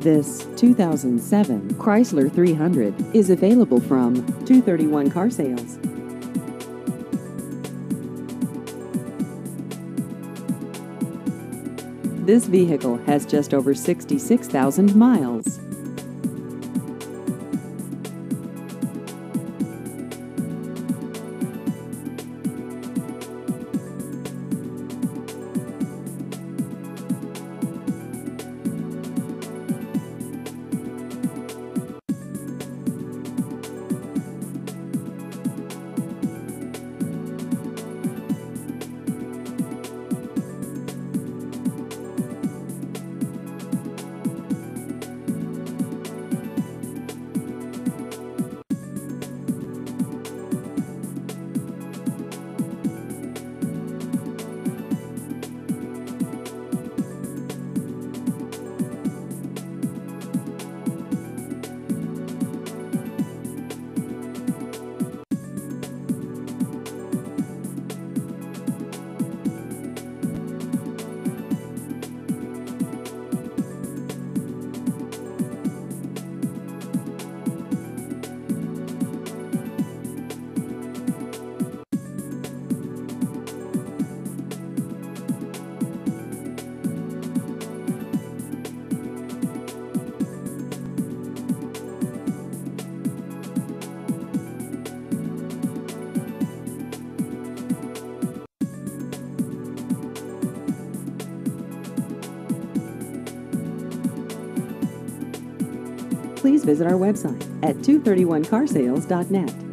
This 2007 Chrysler 300 is available from 231 Car Sales. This vehicle has just over 66,000 miles. Please visit our website at 231carsales.net.